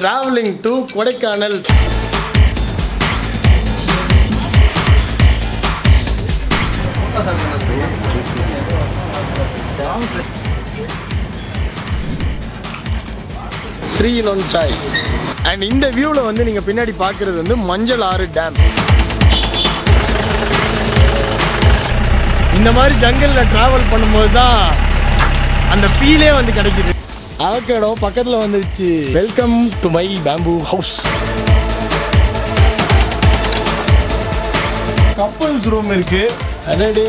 Travelling to Kodaikanal three லொன் ஒன் சாய் அண்ட் இந்த வியூவில் வந்து நீங்கள் பின்னாடி பார்க்குறது வந்து மஞ்சள் ஆறு டேம் இந்த மாதிரி ஜங்கலில் ட்ராவல் பண்ணும்போது தான் அந்த ஃபீலே வந்து கிடைக்குது. அவக்கேடோ பக்கத்தில் வந்துருச்சு. Welcome to my bamboo house couples room இருக்கு. அடடே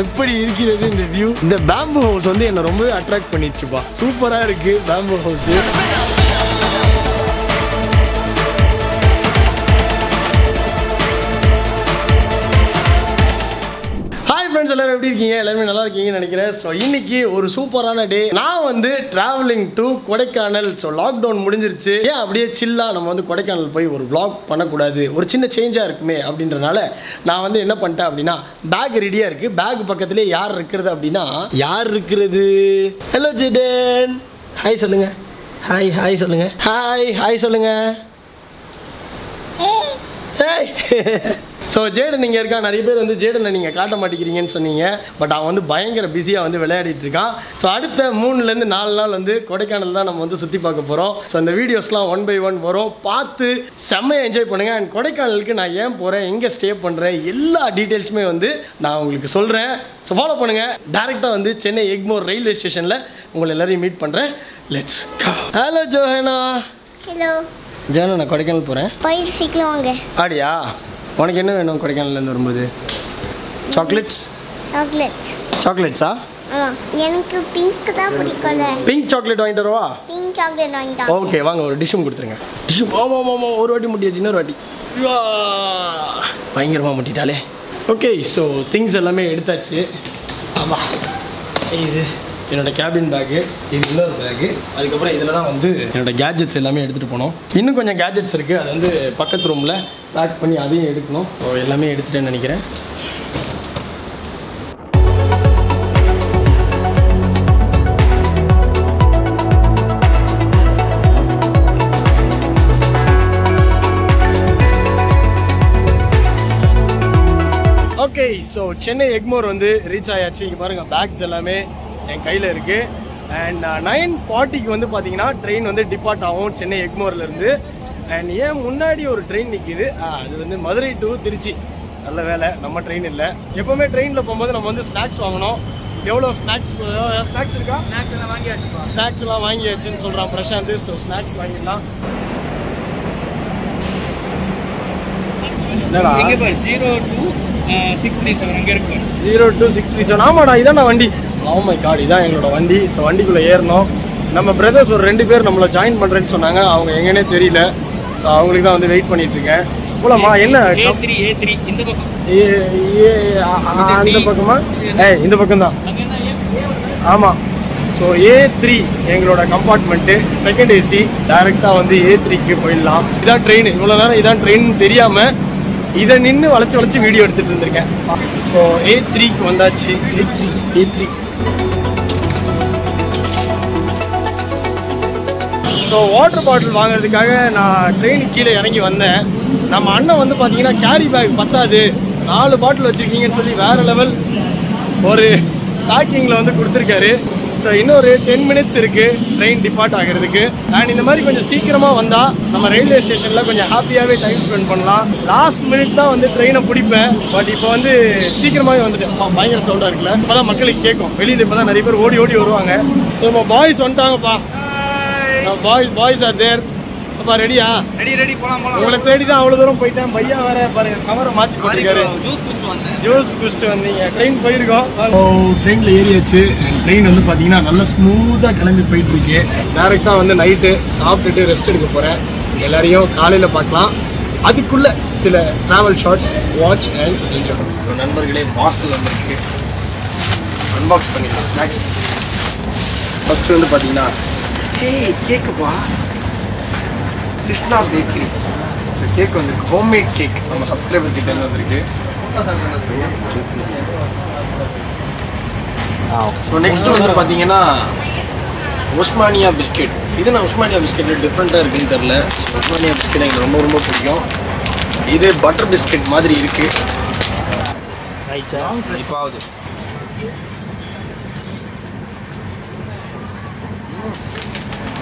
எப்படி இருக்கிறது இந்த வியூ இந்த பேம்பு ஹவுஸ் வந்து என்ன ரொம்ப அட்ராக்ட் பண்ணிடுச்சுப்பா. சூப்பரா இருக்கு பேம்பு ஹவுஸ் ஃப்ரெண்ட்ஸ் எல்லாரும் எப்படி இருக்கீங்க? எல்லாருமே நல்லா இருக்கீங்கன்னு நினைக்கிறேன். ஸோ இன்னைக்கு ஒரு சூப்பரான டே நான் வந்து travelling to Kodaikanal. So lockdown முடிஞ்சிருச்சு. ஏன் அப்படியே சில்லாக நம்ம வந்து கொடைக்கானல் போய் ஒரு ப்ளாக் பண்ணக்கூடாது? ஒரு சின்ன சேஞ்சாக இருக்குமே அப்படின்றனால நான் வந்து என்ன பண்ணிட்டேன் அப்படின்னா பேக் ரெடியாக இருக்குது பேக் பக்கத்துலேயே யார் இருக்கிறது அப்படின்னா யார் இருக்கிறது? ஹலோ ஜிடன் ஹாய் சொல்லுங்க. ஹாய் ஹாய் சொல்லுங்கள் ஹாய் ஹாய் சொல்லுங்கள் ஏய் ஸோ ஜேடன் இங்கே இருக்கான் நிறைய பேர் வந்து ஜேடனை நீங்கள் காட்ட மாட்டேங்கிறீங்கன்னு சொன்னீங்க. பட் அவன் வந்து பயங்கர பிஸியாக வந்து விளையாடிட்டு இருக்கான். ஸோ அடுத்த மூணுலேருந்து நாலு நாள் வந்து கொடைக்கானல் தான் நம்ம வந்து சுற்றி பார்க்க போகிறோம் ஸோ அந்த வீடியோஸ்லாம் ஒன் பை ஒன் வரும். பார்த்து செம்மையாக என்ஜாய் பண்ணுங்கள் அண்ட் கொடைக்கானலுக்கு நான் ஏன் போகிறேன் எங்கே ஸ்டே பண்ணுறேன் எல்லா டீட்டெயில்ஸுமே வந்து நான் உங்களுக்கு சொல்கிறேன் ஸோ ஃபாலோ பண்ணுங்கள் டேரெக்டாக வந்து சென்னை எக்மோர் ரயில்வே ஸ்டேஷனில் உங்களை எல்லாரையும் மீட் பண்ணுறேன் let's hello Johanna hello Johanna நான் கொடைக்கானல் போகிறேன் போய் சீக்கிரம் வாங்க. அப்படியா? உனக்கு என்ன வேணும் கொடைக்கானல்லேருந்து வரும்போது? சாக்லேட்ஸ் சாக்லேட் சாக்லேட்ஸா ஆ எனக்கு பிங்க் தான் பிடிக்கும்ல. பிங்க் சாக்லேட் வாங்கிட்டு வரவா? பிங்க் சாக்லேட் வாங்கிட்டான் ஓகே வாங்க ஒரு டிஷ்ஷும் கொடுத்துருங்க. டிஷ்ஷும் ஆமாம் ஆமாம் ஆமாம் ஒரு வாட்டி முட்டியாச்சு இன்னொரு வாட்டி! பயங்கரமாக முட்டிட்டாலே. ஓகே ஸோ திங்ஸ் எல்லாமே எடுத்தாச்சு. ஆமாம் இது. என்னோட கேபின் பேக்கு இது இன்னொரு பேக்கு. அதுக்கப்புறம் இதில் தான் வந்து என்னோட கேஜெட்ஸ் எல்லாமே எடுத்துகிட்டு போனோம். இன்னும் கொஞ்சம் கேஜெட்ஸ் இருக்குது அது வந்து பக்கத்து ரூமில் பேக் பண்ணி அதையும் எடுக்கணும். ஸோ எல்லாமே எடுத்துகிட்டேன்னு நினைக்கிறேன். ஓகே ஸோ சென்னை எக்மோர் வந்து ரீச் ஆயாச்சு. இங்கே பாருங்கள் பேக்ஸ் எல்லாமே. என் கையில் இருக்குது அண்ட் நைன் ஃபார்ட்டிக்கு வந்து பார்த்தீங்கன்னா ட்ரெயின் வந்து டிபார்ட் ஆகும் சென்னை எக்மோர்லேருந்து அண்ட் ஏன் முன்னாடி ஒரு ட்ரெயின் நிற்கிது அது வந்து மதுரை டு திருச்சி. நல்ல வேலை நம்ம ட்ரெயின் இல்லை. எப்போவுமே ட்ரெயினில் போகும்போது நம்ம வந்து ஸ்நாக்ஸ் வாங்கணும். எவ்வளோ ஸ்நாக்ஸ் ஸ்நாக்ஸ் இருக்கா? ஸ்நாக்ஸ் எல்லாம் வாங்கியாச்சு. ஸ்நாக்ஸ் எல்லாம் வாங்கியாச்சுன்னு சொல்கிறான் பிரசாந்த். ஸோ ஸ்நாக்ஸ் வாங்கிடலாம். Zero two six three seven அங்கே இருக்கு. Zero two six three seven ஆமாடா இதான் நான் வண்டி ஆமாம் கார்டு இதான் எங்களோட வண்டி. ஸோ வண்டிக்குள்ளே ஏறணும். நம்ம பிரதர்ஸ் ஒரு ரெண்டு பேர் நம்மளை ஜாயின் பண்ணுறேன்னு சொன்னாங்க. அவங்க எங்கன்னே தெரியல. ஸோ அவங்களுக்கு தான் வந்து வெயிட் பண்ணிட்டு இருக்கேன் போலாமா என்ன? ஏ த்ரீ ஏ த்ரீ இந்த பக்கம். ஏ- அந்த பக்கமா? ஏ இந்த பக்கம் தான்? ஆமாம் ஸோ ஏ த்ரீ எங்களோட கம்பார்ட்மெண்ட்டு செகண்ட் ஏசி டைரெக்டாக வந்து ஏ த்ரீக்கு போயிடலாம். இதான் ட்ரெயின் இவ்வளோ நேரம் இதான் ட்ரெயின் தெரியாமல் இதை நின்று வளைச்சு வளைச்சு வீடியோ எடுத்துகிட்டு இருந்திருக்கேன். ஸோ ஏ த்ரீக்கு வந்தாச்சு. A three A three so water bottle வாங்குறதுக்காக நான் ட்ரெயினுக்கு கீழே இறங்கி வந்தேன். நம்ம அண்ணன் வந்து பார்த்தீங்கன்னா கேரி பேக் பத்தாது. நாலு பாட்டில் வச்சுருக்கீங்கன்னு சொல்லி வேறு லெவல் ஒரு பேக்கிங்கில் வந்து கொடுத்துருக்காரு. ஸோ இன்னொரு டென் மினிட்ஸ் இருக்குது ட்ரெயின் டிபார்ட் ஆகிறதுக்கு. அண்ட் இந்த மாதிரி கொஞ்சம் சீக்கிரமாக வந்தால் நம்ம ரயில்வே ஸ்டேஷனில் கொஞ்சம் ஹாப்பியாகவே டைம் ஸ்பெண்ட் பண்ணலாம். லாஸ்ட் மினிட் தான் வந்து ட்ரெயினை பிடிப்பேன். பட் இப்போ வந்து சீக்கிரமாகவே வந்துட்டேன். பயங்கர சவுண்டாக இருக்குல்ல. இப்போ தான் மக்களுக்கு கேட்கும். வெளியில் இப்போ தான் நிறைய பேர் ஓடி ஓடி வருவாங்க. ஸோ நம்ம பாய்ஸ் வந்துட்டாங்கப்பா. பாய்ஸ் பாய்ஸ் ஆர் தேர் அப்பா ரெடியா ரெடி ரெடி போலாம் போலாம். உங்களை தேடி தான் அவ்வளோ தூரம் போயிட்டேன். பையா வேற பாருங்க கவரை மாற்றி போட்டிருக்காரு. ஜூஸ் குடிச்சிட்டு வந்தேன். ஜூஸ் குடிச்சிட்டு வந்தீங்க. ட்ரெயின் போயிருக்கோம். ஓ ட்ரெயினில் ஏறியாச்சு. ட்ரெயின் வந்து பார்த்தீங்கன்னா நல்லா ஸ்மூத்தாக கிளம்பி போயிட்டு இருக்கு டேரெக்டாக வந்து நைட்டு சாப்பிட்டுட்டு ரெஸ்ட் எடுக்க போகிறேன் எல்லாரையும் காலையில் பார்க்கலாம். அதுக்குள்ள சில travel shorts watch and enjoy so நண்பர்களே பார்சல் வந்திருக்கு. அன்பாக்ஸ் பண்ணிடலாம். ஸ்நாக்ஸ் ஃபஸ்ட்டு வந்து பார்த்தீங்கன்னா ஹே கேக்குப்பா கிருஷ்ணா பேக்கரி ஸோ கேக் வந்திருக்கு ஹோம்மேட் கேக் நம்ம சப்ஸ்கிரைபர் கிட்ட வந்திருக்கு ஸோ நெக்ஸ்ட் வந்து பார்த்தீங்கன்னா உஸ்மானியா பிஸ்கெட் இது நான் உஸ்மானியா பிஸ்கெட் டிஃப்ரெண்ட்டாக இருக்குன்னு தெரில உஸ்மானியா பிஸ்கெட் எனக்கு ரொம்ப ரொம்ப பிடிக்கும். இது பட்டர் பிஸ்கெட் மாதிரி இருக்குது இப்போ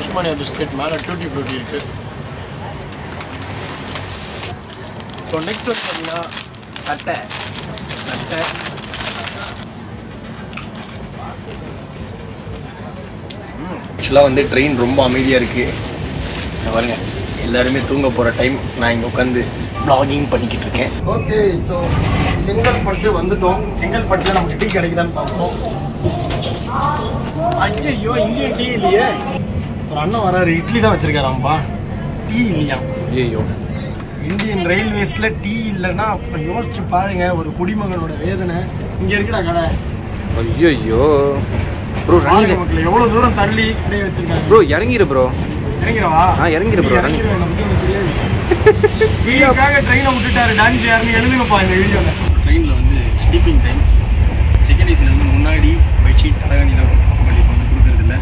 உஸ்மானியா பிஸ்கெட் மேலே டூட்டி ஃப்ரூட்டி இருக்குது ஸோ நெக்ஸ்ட் வந்து பார்த்தீங்கன்னா தட்டை தட்டை ஆக்சுவலாக வந்து ட்ரெயின் ரொம்ப அமைதியாக இருக்குது பாருங்க எல்லாருமே தூங்க போகிற டைம் நான் இங்கே உட்காந்து ப்ளாகிங் பண்ணிக்கிட்டு இருக்கேன். ஓகே ஸோ செங்கல்பட்டு வந்துட்டோம். செங்கல்பட்டில் நமக்கு டீ கிடைக்குதான்னு பார்ப்போம். ஐயோ இங்கேயும் டீ இல்லையே. ஒரு அண்ணன் வராரு இட்லி தான் வச்சிருக்காராம்ப்பா டீ இல்லையா? ஐயோ இந்தியன் ரயில்வேஸ்ல டீ இல்லைன்னா அப்ப யோசிச்சு பாருங்க ஒரு குடிமகனோட வேதனை இங்க இருக்குடா கடை. ஐயோ ப்ரோ பாருங்க மக்கள் எவ்வளவு தூரம் தள்ளி கடையை வச்சிருக்காங்க. ப்ரோ இறங்கிடு ப்ரோ. இறங்கிறவா ஆ, ஒண்ணும் தெரியாது. வீடியோக்காக ட்ரெயினை விட்டுட்டாரு டான்ஸ் யாருன்னு எழுதுங்கப்பா இந்த வீடியோவில் ட்ரெயினில் வந்து ஸ்லீப்பிங் டைம் செகண்ட் ஏசியில் வந்து முன்னாடி பெட்ஷீட் தலைகாணிலாம் பட் இப்போ வந்து கொடுக்குறதில்ல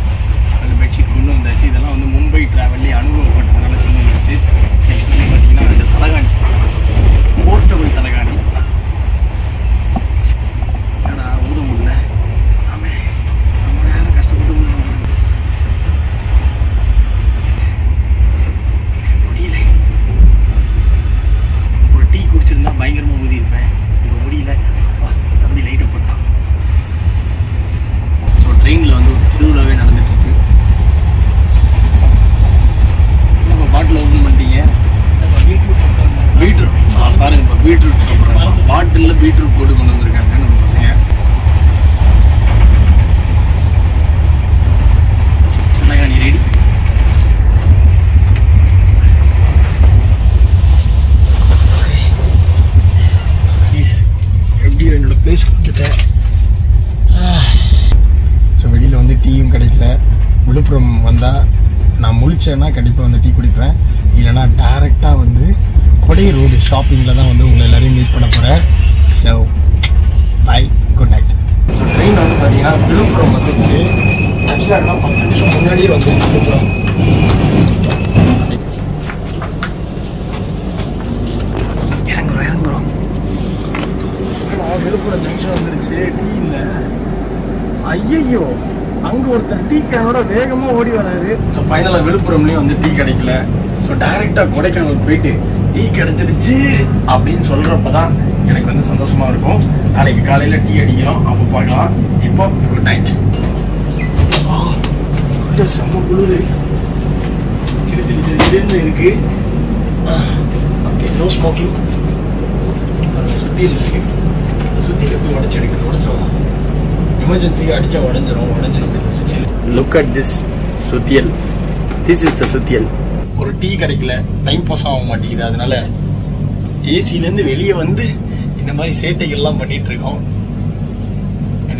அந்த பெட்ஷீட் கொண்டு வந்தாச்சு. இதெல்லாம் வந்து மும்பை ட்ராவல்லே அனுபவப்பட்டதுனால கொண்டு வந்துச்சு நெக்ஸ்ட் வந்து பார்த்தீங்கன்னா அந்த தலகாணி. போர்ட்டபிள் தலகாணி என்னடா ஊத முடியல ஆமே ரொம்ப நேரம் கஷ்டப்பட்டு ஊத முடியல முடியல ஒரு டீ குடிச்சிருந்தா பயங்கரமா ஊதி இருப்பேன் இப்போ முடியல அப்பா, தம்பி லைட்டை போட்டான் ஸோ ட்ரெயினில் வந்து ஒரு திருவிழாவே நடந்துட்டு இருக்கு நம்ம பாட்டில் ஓப்பன் பண்ணிட்டீங்க பீட்ரூட் ஆ பாருங்க இப்போ பீட்ரூட் சாப்பிட்றேன் பாட்டிலில் பீட்ரூட் போட்டு கொண்டு வந்திருக்காங்க நம்ம பசங்க சின்னகாணி ரெடி எப்படி என்னோட பிளேஸ்க்கு வந்துட்டேன் ஸோ வெளியில் வந்து டீயும் கிடைக்கல விழுப்புரம் வந்தால் நான் கண்டிப்பாக வந்து டீ குடிப்பேன். இல்லைனா டேரெக்டாக வந்து கொடை ரோடு ஷாப்பிங்கில் தான் வந்து உங்களை எல்லோரையும் மீட் பண்ண போகிறேன் so bye good night so train வந்து பார்த்தீங்கன்னா விழுப்புரம் வந்துச்சு ஆக்சுவலாக எல்லாம் பத்து நிமிஷம் முன்னாடியே வந்து விழுப்புரம். இறங்குறோம் இறங்குறோம். விழுப்புரம் ஜங்ஷன் வந்துருச்சு? டீ இல்லை. ஐயையோ. அங்க ஒருத்தர் டீ கேனோட வேகமா ஓடி வராரு. ஸோ ஃபைனலாக விழுப்புரம்லேயும் வந்து டீ கிடைக்கல. ஸோ டைரெக்டாக கொடைக்கானல் போயிட்டு டீ கிடைச்சிருச்சு அப்படின்னு சொல்கிறப்ப தான் எனக்கு வந்து சந்தோஷமா இருக்கும். நாளைக்கு காலையில டீ அடிக்கிறோம். அப்போ பார்க்கலாம். இப்போ குட் நைட் செம்ம குளிர். சிறு சிறு சிறு சிறுன்னு இருக்கு. ஓகே நோ ஸ்மோக்கிங் சுத்தியில் இருக்கு. சுத்தியில் எப்படி உடச்சி எடுக்க உடச்சிடலாம். எமர்ஜென்சிக்கு அடிச்சா உடஞ்சிரும் உடஞ்சு நம்ம இந்த சுவிட்சில் லுக் அட் திஸ் சுத்தியல் திஸ் இஸ் த சுத்தியல் ஒரு டீ கிடைக்கல டைம் பாஸ் ஆக மாட்டேங்குது. அதனால ஏசிலேருந்து வெளியே வந்து இந்த மாதிரி சேட்டைகள்லாம் பண்ணிட்டு இருக்கோம்.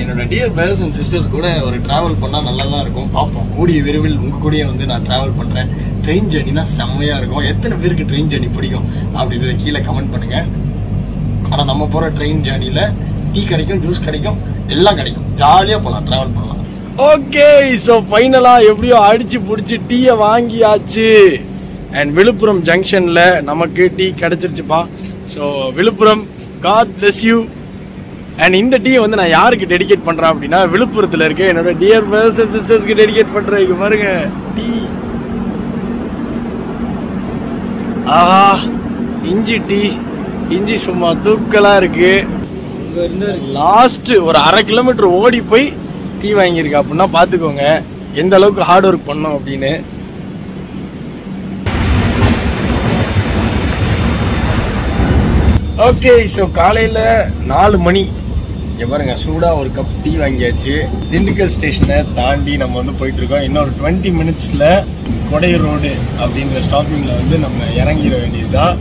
என்னோட டியர் பிரதர்ஸ் அண்ட் சிஸ்டர்ஸ் கூட ஒரு டிராவல் பண்ணால் நல்லா தான் இருக்கும். பார்ப்போம். கூடிய விரைவில் உங்கள் கூடயே வந்து நான் டிராவல் பண்ணுறேன் ட்ரெயின் ஜர்னினா செம்மையாக இருக்கும். எத்தனை பேருக்கு ட்ரெயின் ஜர்னி பிடிக்கும் அப்படின்றத கீழே கமெண்ட் பண்ணுங்கள் ஆனால் நம்ம போகிற ட்ரெயின் ஜேர்னியில் டீ கிடைக்கும் ஜூஸ் கிடைக்கும். எல்லாம் கிடைக்கும். ஜாலியாக போகலாம் ட்ராவல் பண்ணலாம். ஓகே ஸோ ஃபைனலாக எப்படியோ அடிச்சு பிடிச்சி டீயை வாங்கியாச்சு. அண்ட் விழுப்புரம் ஜங்ஷனில் நமக்கு tea கிடச்சிருச்சுப்பா. So Villupuram god bless you and இந்த டீயை வந்து நான் யாருக்கு டெடிகேட் பண்ணுறேன் அப்படின்னா விழுப்புரத்தில் இருக்க என்னோட டியர் பிரதர்ஸ் அண்ட் சிஸ்டர்ஸ்க்கு டெடிகேட் பண்ணுறேன் இங்க பாருங்க டீ. ஆஹா இஞ்சி டீ. இஞ்சி சும்மா தூக்கலாக இருக்குது லாஸ்ட் ஒரு அரை கிலோமீட்டர் ஓடி போய் டீ வாங்கியிருக்கு அப்படின்னா பார்த்துக்கோங்க. எந்த அளவுக்கு ஹார்ட் ஒர்க் பண்ணோம் அப்படின்னு. ஓகே ஸோ காலையில் நாலு மணி. இங்க பாருங்க சூடாக ஒரு கப் டீ வாங்கியாச்சு. திண்டுக்கல் ஸ்டேஷனை தாண்டி நம்ம வந்து போயிட்டுருக்கோம். இன்னொரு டுவெண்ட்டி மினிட்ஸில் கொடை ரோடு அப்படிங்கிற ஸ்டாப்பிங்கில் வந்து நம்ம இறங்கிட வேண்டியது தான்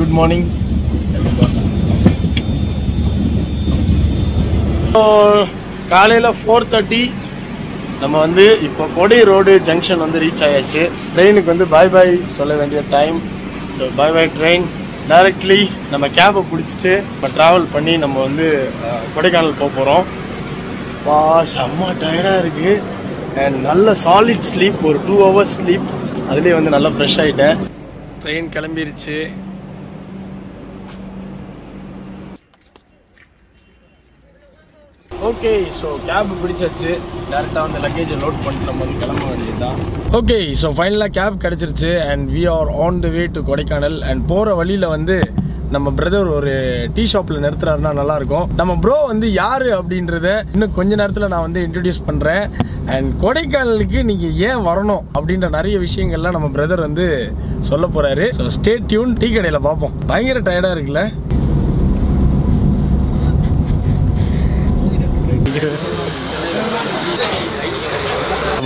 குட் மார்னிங் காலையில் ஃபோர் தேர்ட்டி நம்ம வந்து இப்போ கொடை ரோடு ஜங்ஷன் வந்து ரீச் ஆயாச்சு. ட்ரெயினுக்கு வந்து பாய் பாய் சொல்ல வேண்டிய time so bye bye train directly நம்ம கேபை பிடிச்சிட்டு இப்போ ட்ராவல் பண்ணி நம்ம வந்து கொடைக்கானல் போக போகிறோம் வா செம்ம டயர்டாக இருக்குது அண்ட் நல்ல சாலிட் ஸ்லீப் ஒரு டூ ஹவர்ஸ் ஸ்லீப் அதுலேயே வந்து நல்லா ஃப்ரெஷ் ஆகிட்டேன் ட்ரெயின் கிளம்பிருச்சு. ஓகே ஸோ கேப் பிடிச்சாச்சு. டேரெக்டாக வந்து லக்கேஜை லோட் பண்ணிட்டு நம்ம வந்து கிளம்ப வேண்டியதுதான். ஓகே ஸோ ஃபைனலாக கேப் கிடச்சிருச்சு and we are on the way to Kodaikanal and போகிற வழியில் வந்து நம்ம பிரதர் ஒரு டீ ஷாப்பில் நிறுத்துறாருன்னா நல்லாயிருக்கும். நம்ம ப்ரோ வந்து யார் அப்படின்றத இன்னும் கொஞ்ச நேரத்தில் நான் வந்து இன்ட்ரடியூஸ் பண்ணுறேன் அண்ட் கொடைக்கானலுக்கு நீங்கள் ஏன் வரணும் அப்படின்ற நிறைய விஷயங்கள்லாம் நம்ம பிரதர் வந்து சொல்ல போகிறாரு ஸோ ஸ்டே டியூன் டீ கடையில் பார்ப்போம். பயங்கர டயர்டாக இருக்குல்ல?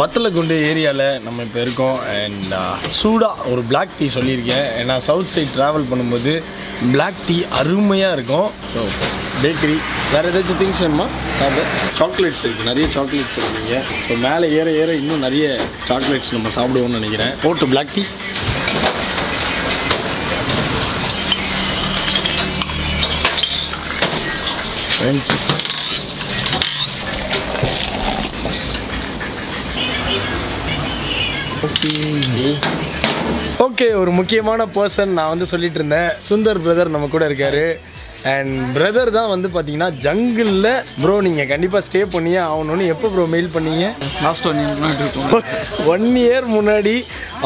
வத்தலக்குண்டு ஏரியாவில் நம்ம இப்போ இருக்கோம். அண்ட் சூடாக ஒரு பிளாக் டீ சொல்லியிருக்கேன். ஏன்னா சவுத் சைட் ட்ராவல் பண்ணும்போது பிளாக் டீ அருமையாக இருக்கும். ஸோ பேக்கரி வேறு ஏதாச்சும் திங்ஸ் வேணுமா? சாப்பிட. சாக்லேட்ஸ் இருக்குது நிறைய சாக்லேட்ஸ் இருக்குங்க. ஸோ மேலே ஏற ஏற இன்னும் நிறைய சாக்லேட்ஸ் நம்ம சாப்பிடுவோம்னு நினைக்கிறேன். போட்டு பிளாக் டீ ஓகே ஒரு முக்கியமான பர்சன் நான் வந்து சொல்லிட்டு இருந்தேன். சுந்தர் பிரதர் நம்ம கூட இருக்காரு. அண்ட் பிரதர் தான் வந்து பார்த்தீங்கன்னா ஜங்கிளில் ப்ரோ நீங்கள் கண்டிப்பாக ஸ்டே பண்ணியே ஆகணும்னு எப்போ ப்ரோ மெயில் பண்ணீங்க? Last one year one year முன்னாடி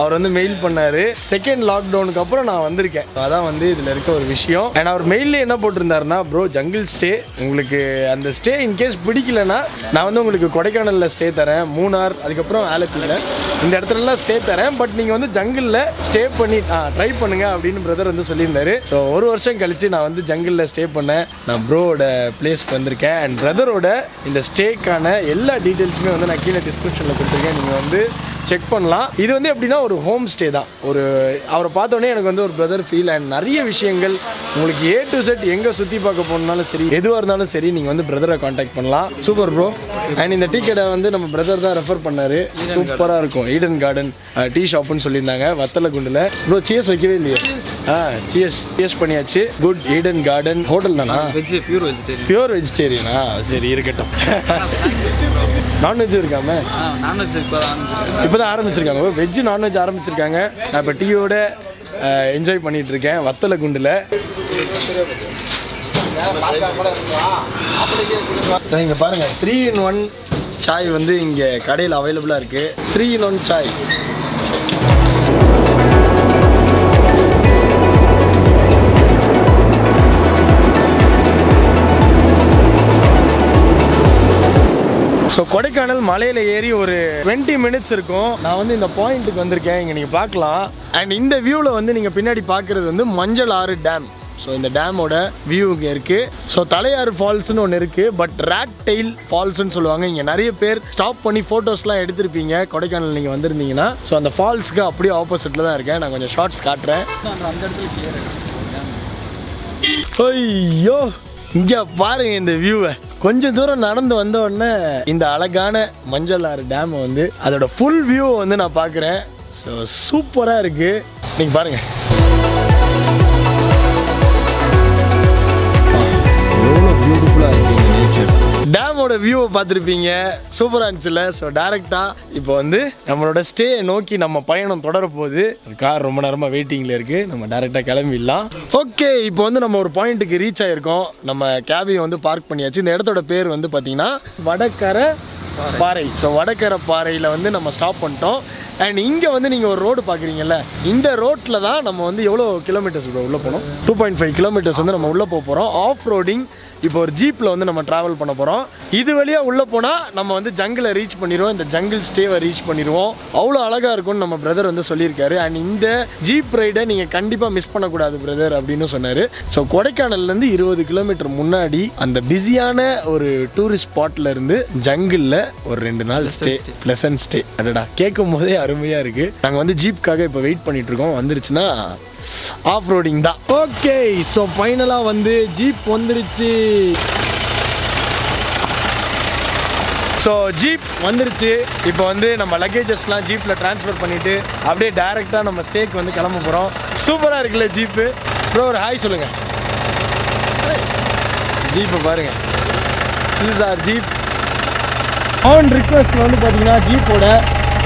அவர் வந்து மெயில் பண்ணாரு. செகண்ட் லாக்டவுனுக்கு அப்புறம் நான் வந்திருக்கேன். அதான் வந்து இதில் இருக்க ஒரு விஷயம். அண்ட் அவர் மெயிலில் என்ன போட்டிருந்தாருன்னா ப்ரோ ஜங்கிள் ஸ்டே உங்களுக்கு அந்த ஸ்டே இன்கேஸ் பிடிக்கலனா நான் வந்து உங்களுக்கு கொடைக்கானலில் ஸ்டே தரேன். மூணார் அதுக்கப்புறம் ஆலப்பியில் இந்த இடத்துலலாம் ஸ்டே தரேன். பட் நீங்கள் வந்து ஜங்கிளில் ஸ்டே பண்ணி ட்ரை பண்ணுங்க அப்படின்னு பிரதர் வந்து சொல்லியிருந்தாரு. ஸோ ஒரு வருஷம் கழிச்சு நான் வந்து ஜங்கிளில் ஸ்டே பண்ண நான் ப்ரோவோட பிளேஸ்க்கு வந்திருக்கேன். அண்ட் பிரதரோட இந்த ஸ்டேக்கான எல்லா டீட்டெயில்ஸுமே வந்து நான் கீழே டிஸ்கிரிப்ஷனில் கொடுத்துருக்கேன். நீங்கள் வந்து செக் பண்ணலாம். இது வந்து எப்படின்னா ஒரு ஹோம் ஸ்டே தான். ஒரு அவரை பார்த்தோன்னே எனக்கு வந்து ஒரு பிரதர் ஃபீல் அண்ட் நிறைய விஷயங்கள் உங்களுக்கு ஏ டு செட் எங்கே சுற்றி பார்க்க போனாலும் சரி எதுவாக இருந்தாலும் சரி நீங்கள் வந்து பிரதரை காண்டாக்ட் பண்ணலாம். சூப்பர் ப்ரோ அண்ட் இந்த டீ கடை வந்து நம்ம பிரதர் தான் ரெஃபர் பண்ணாரு. சூப்பராக இருக்கும். ஈடன் கார்டன் டீ ஷாப்னு சொல்லியிருந்தாங்க வத்தல குண்டில். ப்ரோ சியர்ஸ் வைக்கவே இல்லையே. ஆ சியர்ஸ் சியர்ஸ் பண்ணியாச்சு. குட் ஈடன் கார்டன் ஹோட்டல் தானா? வெஜ் பியூர் வெஜிடேரியன் பியூர் வெஜிடேரியனா சரி இருக்கட்டும். நான்வெஜ் இருக்காம நான்வெஜ் இப்போ இப்போ தான் ஆரம்பிச்சிருக்காங்க வெஜ்ஜு நான்வெஜ் ஆரம்பிச்சிருக்காங்க. நான் இப்போ டீயோட என்ஜாய் பண்ணிட்டு இருக்கேன். வத்தல குண்டில். இங்கே பாருங்க. த்ரீ இன் ஒன் சாய் வந்து இங்கே கடையில் அவைலபிளாக இருக்குது three in one chai Kodaikanal மலையில் ஏறி ஒரு டுவெண்ட்டி மினிட்ஸ் இருக்கும். நான் வந்து இந்த பாயிண்ட்டுக்கு வந்திருக்கேன். இங்கே நீங்கள் பார்க்கலாம். அண்ட் இந்த வியூவில் வந்து நீங்கள் பின்னாடி பார்க்குறது வந்து மஞ்சள் ஆறு டேம் ஸோ இந்த டேமோட வியூ இங்கே இருக்குது ஸோ தலையாறு ஃபால்ஸ்னு ஒன்று இருக்குது பட் ரேட் டெயில் ஃபால்ஸ்னு சொல்லுவாங்க. இங்கே நிறைய பேர் ஸ்டாப் பண்ணி ஃபோட்டோஸ்லாம் எடுத்திருப்பீங்க. கொடைக்கானல் நீங்கள் வந்திருந்தீங்கன்னா. ஸோ அந்த ஃபால்ஸ்க்கு அப்படியே ஆப்போசிட்டில் தான் இருக்கேன். நான் கொஞ்சம் ஷார்ட்ஸ் காட்டுறேன். அந்த ஐயோ! இங்கே பாருங்க இந்த வியூவை கொஞ்சம் தூரம் நடந்து வந்த உடனே இந்த அழகான மஞ்சள் ஆறு டேம் வந்து அதோட ஃபுல் வியூவை வந்து நான் பார்க்குறேன். ஸோ சூப்பராக இருக்குது நீங்கள் பாருங்கள் டேமோட வியூவை பார்த்துருப்பீங்க. சூப்பராக இருந்துச்சுல்ல. ஸோ டேரெக்டாக இப்போ வந்து நம்மளோட ஸ்டே நோக்கி நம்ம பயணம் தொடரப்போகுது. கார் ரொம்ப நேரமாக வெயிட்டிங்கில் இருக்குது நம்ம டேரெக்டாக கிளம்பிடலாம். ஓகே இப்போ வந்து நம்ம ஒரு பாயிண்ட்டுக்கு ரீச் ஆகிருக்கோம் நம்ம கேபியை வந்து பார்க் பண்ணியாச்சு. இந்த இடத்தோட பேர் வந்து பார்த்திங்கன்னா வடக்கரை பாறை. ஸோ வடக்கரை பாறையில் வந்து நம்ம ஸ்டாப் பண்ணிட்டோம். அண்ட் இங்கே வந்து நீங்கள் ஒரு ரோடு பார்க்குறீங்கல்ல. இந்த ரோட்டில் தான் நம்ம வந்து எவ்வளோ கிலோமீட்டர்ஸ் உள்ளே போனோம்? டூ பாயிண்ட் ஃபைவ் கிலோமீட்டர்ஸ் வந்து நம்ம உள்ளே போக போகிறோம் ஆஃப் ரோடிங் இப்போ ஒரு ஜீப்பில் வந்து நம்ம ட்ராவல் பண்ண போகிறோம் இது வழியாக உள்ளே போனால் நம்ம வந்து ஜங்கிளை ரீச் பண்ணிடுவோம். இந்த ஜங்கிள் ஸ்டேவை ரீச் பண்ணிடுவோம். அவ்வளோ அழகாக இருக்கும்னு நம்ம பிரதர் வந்து சொல்லியிருக்காரு. அண்ட் இந்த ஜீப் ரைடை நீங்கள் கண்டிப்பாக மிஸ் பண்ணக்கூடாது பிரதர் அப்படின்னு சொன்னார். ஸோ கொடைக்கானல்லேருந்து இருபது கிலோமீட்டர் முன்னாடி அந்த பிஸியான ஒரு டூரிஸ்ட் ஸ்பாட்ல இருந்து ஜங்கிளில் ஒரு ரெண்டு நாள் ஸ்டே ப்ளசன்ட் ஸ்டே அடடா கேட்கும் போதே அருமையாக இருக்குது நாங்கள் வந்து ஜீப்காக இப்போ வெயிட் பண்ணிட்டு இருக்கோம். வந்துருச்சுன்னா ஆஃப் ரோடிங் தான். ஓகே ஸோ ஃபைனலாக வந்து ஜீப் வந்துருச்சு. ஸோ ஜீப் வந்துருச்சு. இப்போ வந்து நம்ம லக்கேஜஸ்லாம் ஜீப்பில் ட்ரான்ஸ்ஃபர் பண்ணிவிட்டு அப்படியே டைரெக்டாக நம்ம ஸ்டேக்கு வந்து கிளம்ப போகிறோம் சூப்பராக இருக்குல்ல ஜீப்பு ப்ரோ ஒரு ஹாய் சொல்லுங்கள் ஜீப்பை பாருங்க. This are jeep on request வந்து பார்த்தீங்கன்னா ஜீப்போட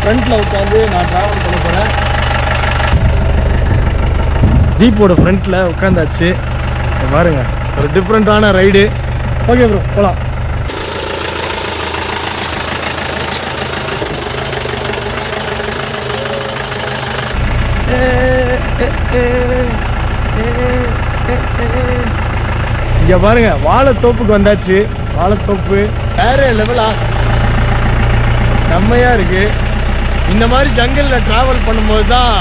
ஃப்ரண்ட்டில் உட்காந்து நான் ட்ராவல் பண்ண போகிறேன் ஜீப்போட ஃப்ரண்ட்டில் உட்காந்தாச்சு. இங்க பாருங்க ஒரு டிஃப்ரெண்ட்டான ரைடு ஓகே ப்ரோ போகலாம் இங்க பாருங்க வாழைத்தோப்புக்கு வந்தாச்சு. வாழைத்தோப்பு வேற லெவலா செம்மையா இருக்கு. இந்த மாதிரி ஜங்கல்ல டிராவல் பண்ணும்போது தான்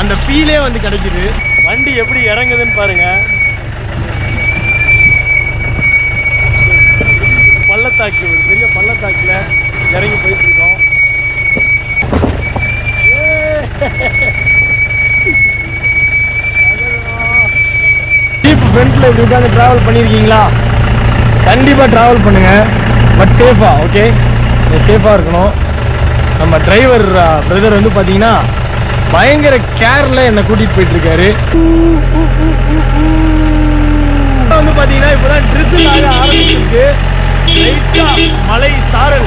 அந்த ஃபீலே வந்து கிடைக்குது. வண்டி எப்படி இறங்குதுன்னு பாருங்க. பள்ளத்தாக்கு ஒரு பெரிய பள்ளத்தாக்கில் இறங்கி போயிட்டு இருக்கோம் ஜீப் ஃப்ரண்ட்ல இப்படி உட்காந்து ட்ராவல் பண்ணியிருக்கீங்களா கண்டிப்பாக ட்ராவல் பண்ணுங்கள் பட் சேஃபாக ஓகே சேஃபாக இருக்கணும். நம்ம டிரைவர் பிரதர் வந்து பார்த்தீங்கன்னா பயங்கர கேர்ல என்னை கூட்டிகிட்டு போயிட்டு இருக்காரு வந்து பார்த்தீங்கன்னா இப்போதான் ட்ரிசில் ஆக ஆரம்பிச்சிருக்கு. மலை சாரல்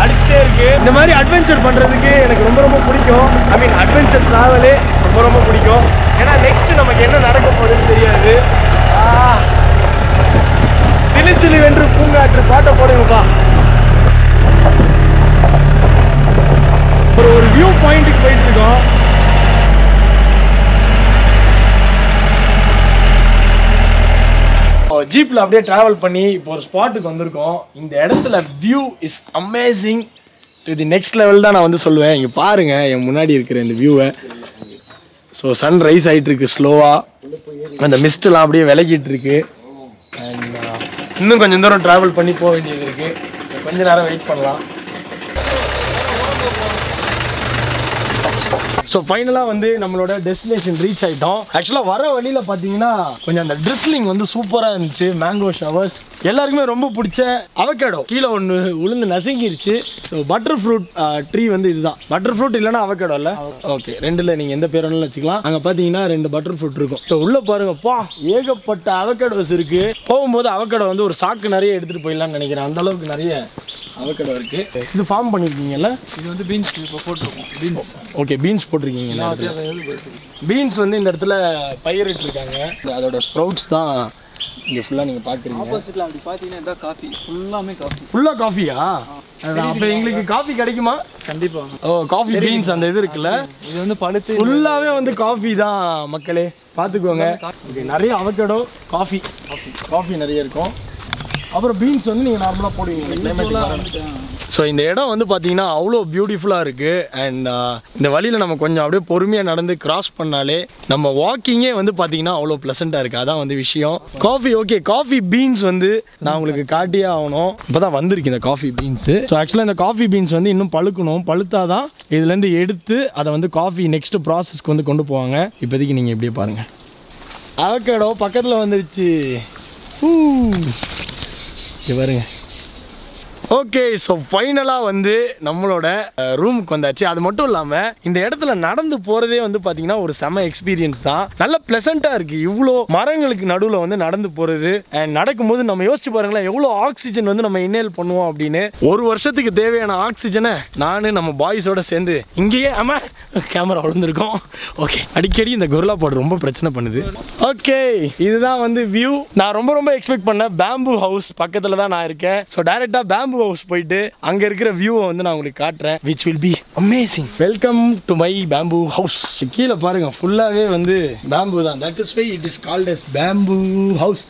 அடிச்சுட்டே இருக்கு. இந்த மாதிரி அட்வென்ச்சர் பண்றதுக்கு எனக்கு ரொம்ப ரொம்ப பிடிக்கும். ஐ மீன் அட்வென்ச்சர் டிராவலே ரொம்ப ரொம்ப பிடிக்கும். ஏன்னா நெக்ஸ்ட் நமக்கு என்ன நடக்க போகுதுன்னு தெரியாது. சிலி சிலி வென்று பூங்காற்று பாட்டை போடுங்கப்பா. ஒரு ஒரு வியூ பாயிண்ட்டுக்கு போயிட்டு இருக்கோம் ஜீப்பில் அப்படியே ட்ராவல் பண்ணி இப்போ ஒரு ஸ்பாட்டுக்கு வந்திருக்கோம். இந்த இடத்துல வியூ இஸ் அமேசிங் இது நெக்ஸ்ட் லெவல் தான் நான் வந்து சொல்லுவேன். இங்கே பாருங்க என் முன்னாடி இருக்கிற இந்த வியூவை ஸோ சன் ரைஸ் ஆகிட்டு இருக்கு ஸ்லோவாக அந்த மிஸ்ட்லாம் அப்படியே விலகிட்டு இருக்கு அண்ட் uh, இன்னும் கொஞ்சம் தூரம் ட்ராவல் பண்ணி போக வேண்டியது இருக்குது கொஞ்ச நேரம் வெயிட் பண்ணலாம். ஸோ ஃபைனலாக வந்து நம்மளோட டெஸ்டினேஷன் ரீச் ஆகிட்டோம் ஆக்சுவலாக வர வழியில் பார்த்தீங்கன்னா கொஞ்சம் அந்த ட்ரிஸ்லிங் வந்து சூப்பராக இருந்துச்சு. மேங்கோ ஷவர்ஸ் எல்லாருக்குமே ரொம்ப பிடிச்ச அவகேடோ கீழே ஒன்று உளுந்து நசுங்கிருச்சு. ஸோ பட்டர் ஃப்ரூட் ட்ரீ வந்து இதுதான். பட்டர் ஃப்ரூட் இல்லைனா அவகேடோ இல்லை. ஓகே ரெண்டில் நீங்கள் எந்த பேர் வேணாலும் வச்சுக்கலாம். அங்கே பார்த்தீங்கன்னா ரெண்டு பட்டர் ஃப்ரூட் இருக்கும். ஸோ உள்ளே பாருங்கப்பா ஏகப்பட்ட அவகேடோஸ் இருக்குது போகும்போது அவக்கேடோ வந்து ஒரு சாக்கு நிறைய எடுத்துகிட்டு போயிடலாம்னு நினைக்கிறேன். அந்தளவுக்கு நிறைய அவகேடோ இருக்குது இது ஃபார்ம் பண்ணியிருக்கீங்கல்ல இது வந்து பீன்ஸ் இப்போ போட்டிருக்கோம். பீன்ஸ் ஓகே பீன்ஸ் போட்டிருக்கீங்களா பீன்ஸ் வந்து இந்த இடத்துல பயிரிட்டு இருக்காங்க அதோட ஸ்ப்ரவுட்ஸ் தான் இங்கே ஃபுல்லாக நீங்கள் பார்க்குறீங்க. ஆப்போசிட்ல அப்படி பார்த்தீங்கன்னா இதான் காஃபி ஃபுல்லாமே காஃபி ஃபுல்லாக காஃபியா அப்போ எங்களுக்கு காஃபி கிடைக்குமா? கண்டிப்பா. ஓ காஃபி பீன்ஸ் அந்த இது இருக்குல்ல? இது வந்து பழுத்து ஃபுல்லாகவே வந்து காஃபி தான் மக்களே. பார்த்துக்கோங்க. நிறைய அவகேடோ காஃபி காஃபி நிறைய இருக்கும். அப்புறம் பீன்ஸ் வந்து நீங்கள் நார்மலாக போடுவீங்க. ஸோ இந்த இடம் வந்து பார்த்தீங்கன்னா அவ்வளோ பியூட்டிஃபுல்லாக இருக்குது அண்ட் இந்த வழியில் நம்ம கொஞ்சம் அப்படியே பொறுமையாக நடந்து கிராஸ் பண்ணாலே நம்ம வாக்கிங்கே வந்து பார்த்தீங்கன்னா அவ்வளோ ப்ளசண்ட்டாக இருக்குது அதான் வந்து விஷயம். காஃபி ஓகே காஃபி பீன்ஸ் வந்து நான் உங்களுக்கு காட்டியே ஆகணும். இப்போ தான் வந்திருக்கு இந்த காஃபி பீன்ஸு ஸோ ஆக்சுவலாக இந்த காஃபி பீன்ஸ் வந்து இன்னும் பழுக்கணும். பழுத்தாதான் இதுலேருந்து எடுத்து அதை வந்து காஃபி நெக்ஸ்ட் ப்ராசஸ்க்கு வந்து கொண்டு போவாங்க. இப்போதைக்கு நீங்கள் இப்படியே பாருங்கள் அவக்கடோ பக்கத்தில் வந்துருச்சு. ஊ. இங்கே பாருங்கள் ஓகே ஸோ ஃபைனலாக வந்து நம்மளோட uh, ரூமுக்கு வந்தாச்சு. அது மட்டும் இல்லாமல் இந்த இடத்துல நடந்து போகிறதே வந்து பார்த்தீங்கன்னா ஒரு செம எக்ஸ்பீரியன்ஸ் தான். நல்ல ப்ளசண்ட்டாக இருக்குது இவ்வளோ மரங்களுக்கு நடுவில் வந்து நடந்து போகிறது அண்ட் நடக்கும்போது நம்ம யோசிச்சு பாருங்களேன் எவ்வளோ ஆக்சிஜன் வந்து நம்ம இன்னேல் பண்ணுவோம் அப்படின்னு. ஒரு வருஷத்துக்கு தேவையான ஆக்சிஜனை நான் நம்ம பாய்ஸோட சேர்ந்து இங்கேயே ஆமாம் கேமரா விழுந்திருக்கோம் ஓகே அடிக்கடி இந்த கொரில்லா பாடு ரொம்ப பிரச்சனை பண்ணுது. ஓகே இதுதான் வந்து வியூ நான் ரொம்ப ரொம்ப எக்ஸ்பெக்ட் பண்ணேன் பேம்பு ஹவுஸ் பக்கத்தில் தான் நான் இருக்கேன். ஸோ டைரெக்டாக பேம்பு ஹவுஸ் போயிட்டு அங்கே இருக்கிற வியூவை வந்து நான் உங்களுக்கு காட்டுறேன் which will be amazing welcome to my bamboo house கீழே பாருங்க ஃபுல்லாகவே வந்து பேம்பு தான். That is why it is called as bamboo house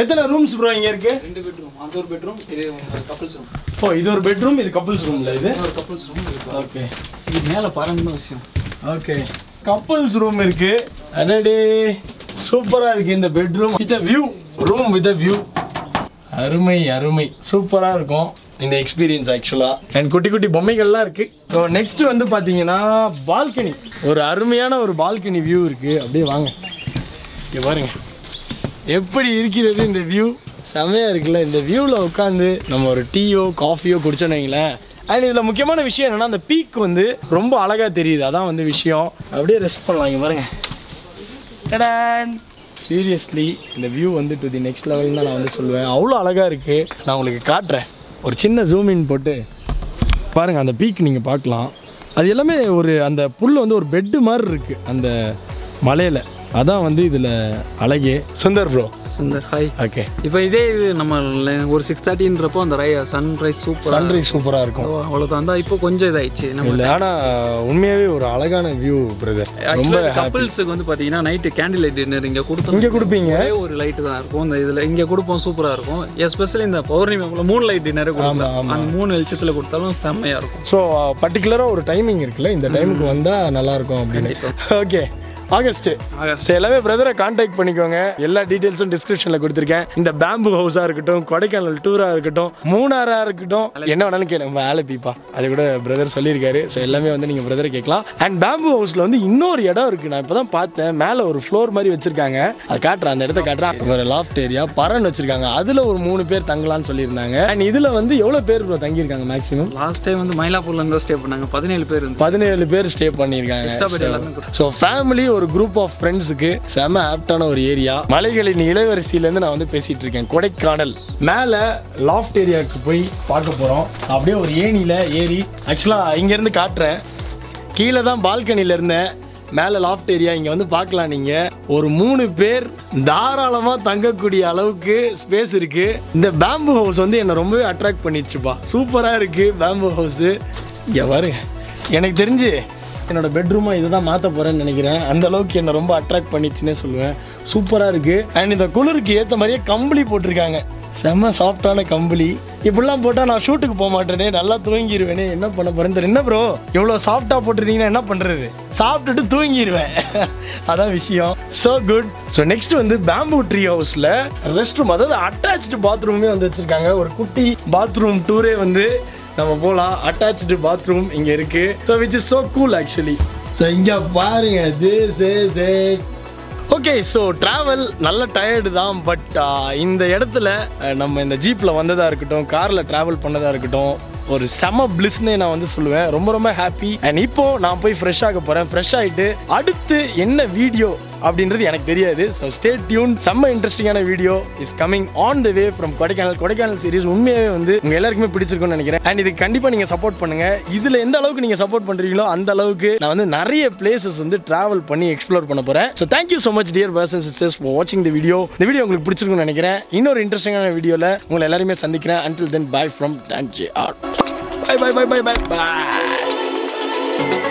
எத்தனை ரூம்ஸ் ப்ரோ இங்க இருக்கு? ரெண்டு பெட்ரூம் அந்த ஒரு பெட்ரூம் இது கப்பல்ஸ் ரூம் ஓ இது ஒரு பெட்ரூம் இது கப்புள்ஸ் ரூம்ல இது? ஒரு கப்பல்ஸ் ரூம் ஓகே இது மேலே பாருங்கன்னு விஷயம். ஓகே கப்புள்ஸ் ரூம் இருக்கு. அடடே சூப்பரா இருக்கு இந்த bedroom with view room with view அருமை அருமை. சூப்பரா இருக்கும் இந்த எக்ஸ்பீரியன்ஸ் ஆக்சுவலா அண்ட் குட்டி குட்டி பொம்மைகள்லாம் இருக்கு. ஸோ நெக்ஸ்ட் வந்து பாத்தீங்கன்னா பால்கனி ஒரு அருமையான ஒரு பால்கனி வியூ இருக்கு. அப்படியே வாங்க. இங்க பாருங்க. எப்படி இருக்கிறது இந்த வியூ செமையாக இருக்குல்ல. இந்த வியூவில் உட்காந்து நம்ம ஒரு டீயோ காஃபியோ குடிச்சோன்னு வைங்களேன். அண்ட் இதில் முக்கியமான விஷயம் என்னென்னா அந்த பீக் வந்து ரொம்ப அழகாக தெரியுது. அதான் வந்து விஷயம். அப்படியே ரெஸ்ட் பண்ணலாம் இங்கே பாருங்க. சீரியஸ்லி இந்த வியூ வந்து டு தி நெக்ஸ்ட் லெவல் தான் நான் வந்து சொல்லுவேன். அவ்வளோ அழகாக இருக்குது நான் உங்களுக்கு காட்டுறேன். ஒரு சின்ன ஜூம் இன் போட்டு பாருங்கள் அந்த பீக் நீங்கள் பார்க்கலாம். அது எல்லாமே ஒரு அந்த புல் வந்து ஒரு பெட்டு மாதிரி இருக்குது அந்த மலையில். அதான் வந்து இதில் அழகே. Sundar bro Sundar hi okay இப்போ இதே இது நம்ம ல- ஒரு சிக்ஸ் தேர்ட்டின்றப்போ அந்த ரை சன்ரைஸ் சூப்பர் சன்ரைஸ் சூப்பராக இருக்கும். அவ்வளோதான் தான் இப்போ கொஞ்சம் இதாயிடுச்சு. நம்ம ஆனால் உண்மையாகவே ஒரு அழகான வியூ பிரதர் ரொம்ப கப்பிள்ஸுக்கு வந்து பார்த்தீங்கன்னா நைட்டு கேண்டில் லைட் டின்னர் இங்கே கொடுத்தோம். இங்கே கொடுப்பீங்க? ஒரே ஒரு லைட்டு தான் இருக்கும். இந்த இதில் இங்கே கொடுப்போம் சூப்பராக இருக்கும். எஸ்பெஷலி இந்த பௌர்ணமி மூணு லைட் டின்னரே கொடுக்கலாம். அந்த மூணு வெளிச்சத்தில் கொடுத்தாலும் செம்மையாக இருக்கும். ஸோ பர்டிகுலராக ஒரு டைமிங் இருக்குல்ல? இந்த டைமுக்கு வந்தால் நல்லாயிருக்கும் அப்படின்னு. ஓகே ஆகஸ்ட் ஸோ எல்லாமே பிரதரை காண்டாக்ட் பண்ணிக்கோங்க. எல்லா டீட்டெயில்ஸும் டிஸ்கிரிப்ஷனில் கொடுத்துருக்கேன். இந்த பேம்பு ஹவுஸாக இருக்கட்டும் கொடைக்கானல் டூராக இருக்கட்டும் மூணாராக இருக்கட்டும் என்ன வேணாலும் கேளுங்க வேலை பீப்பா. அது கூட பிரதர் சொல்லியிருக்காரு. ஸோ எல்லாமே வந்து நீங்கள் பிரதரை கேட்கலாம். அண்ட் பேம்பு ஹவுஸில் வந்து இன்னொரு இடம் இருக்குது நான் இப்போ தான் பார்த்தேன். மேலே ஒரு ஃப்ளோர் மாதிரி வச்சுருக்காங்க. அது காட்டுறேன். அந்த இடத்த காட்டுறேன். ஒரு லாஃப்ட் ஏரியா பறன் வச்சுருக்காங்க. அதில் ஒரு மூணு பேர் தங்கலாம்னு சொல்லியிருந்தாங்க. அண்ட் இதில் வந்து எவ்வளோ பேர் தங்கியிருக்காங்க மேக்ஸிமம் லாஸ்ட் டைம் வந்து மயிலாப்பூர்ல இருந்து ஸ்டே பண்ணாங்க. பதினேழு பேர் பதினேழு பேர் ஸ்டே பண்ணியிருக்காங்க. ஸோ ஃபேமிலி ஒரு குரூப் ஆஃப் ஃப்ரெண்ட்ஸுக்கு செம ஆப்டான ஒரு ஏரியா மலைகளின் இளவரசியிலேருந்து நான் வந்து பேசிகிட்டு இருக்கேன். கொடைக்கானல். மேலே லாஃப்ட் ஏரியாவுக்கு போய் பார்க்க போகிறோம் அப்படியே ஒரு ஏணியில் ஏறி ஆக்சுவலாக இங்கேருந்து காட்டுறேன். கீழே தான் பால்கனியில் இருந்தேன். மேலே லாஃப்ட் ஏரியா இங்கே வந்து பார்க்கலாம் நீங்கள் ஒரு மூணு பேர் தாராளமாக தங்கக்கூடிய அளவுக்கு ஸ்பேஸ் இருக்குது இந்த பேம்பு ஹவுஸ் வந்து என்னை ரொம்பவே அட்ராக்ட் பண்ணிடுச்சுப்பா. சூப்பராக இருக்குது பேம்பு ஹவுஸு இங்கே பாருங்க. எனக்கு தெரிஞ்சு என்னோட பெட்ரூமை இதை தான் மாற்ற போகிறேன்னு நினைக்கிறேன். அந்த அளவுக்கு என்னை ரொம்ப அட்ராக்ட் பண்ணிச்சுன்னே சொல்லுவேன். சூப்பராக இருக்குது அண்ட் இந்த குளிருக்கு ஏற்ற மாதிரியே கம்பளி போட்டிருக்காங்க. செம்ம சாஃப்டான கம்பளி. இப்படிலாம் போட்டால் நான் ஷூட்டுக்கு போக மாட்டேனே நல்லா தூங்கிடுவேனே என்ன பண்ண போகிறேன் தெரியல. என்ன ப்ரோ இவ்வளோ சாஃப்டாக போட்டிருந்தீங்கன்னா என்ன பண்ணுறது சாப்பிட்டுட்டு தூங்கிடுவேன் அதான் விஷயம். ஸோ குட் ஸோ நெக்ஸ்ட் வந்து பேம்பூ ட்ரீ ஹவுஸில் ரெஸ்ட் ரூம் அதாவது அட்டாச்சு பாத்ரூமே வந்து வச்சுருக்காங்க. ஒரு குட்டி பாத்ரூம் டூரே வந்து நம்ம போகலாம் அட்டாச்சு பாத்ரூம் இங்கே இருக்குது so which is so cool actually so இங்கே பாருங்க this is it okay so travel நல்ல டயர்டு தான் பட் uh, இந்த இடத்துல uh, நம்ம இந்த ஜீப்பில் வந்ததாக இருக்கட்டும் காரில் ட்ராவல் பண்ணதாக இருக்கட்டும் ஒரு செம பிளிஸ்னே நான் வந்து சொல்லுவேன். ரொம்ப ரொம்ப ஹாப்பி அண்ட் இப்போ நான் போய் ஃப்ரெஷ் ஆக போகிறேன் ஃப்ரெஷ் ஆகிட்டு அடுத்து என்ன வீடியோ அப்படின்றது எனக்கு தெரியாது. ஸோ ஸ்டே டியூன் செம்ம இன்ட்ரெஸ்டிங்கான video is coming on the way from Kodaikanal Kodaikanal series உண்மையாகவே வந்து உங்கள் எல்லாருக்குமே பிடிச்சிருக்கும்னு நினைக்கிறேன். அண்ட் இதுக்கு கண்டிப்பாக நீங்கள் சப்போர்ட் பண்ணுங்கள் இதில் எந்த அளவுக்கு நீங்கள் சப்போர்ட் பண்ணுறீங்களோ அந்த அளவுக்கு நான் வந்து நிறைய பிளேசஸ் வந்து ட்ராவல் பண்ணி எக்ஸ்ப்ளோர் பண்ண போகிறேன் so thank you so much dear person sisters for வாட்சிங் த வீடியோ இந்த வீடியோ உங்களுக்கு பிடிச்சிருக்கும்னு நினைக்கிறேன். இன்னொரு இன்ட்ரெஸ்டிங்கான வீடியோவில் உங்களை எல்லாருமே சந்திக்கிறேன். அண்டில் தென் பாய் ஃப்ரம் டான்ஜி R bye bye bye bye bye bye